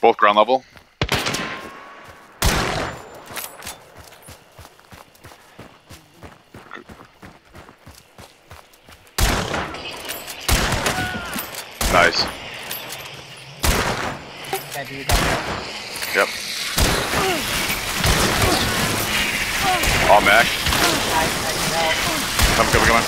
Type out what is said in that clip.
Both ground level. Nice. Yep. All Mac. Come, come, come on.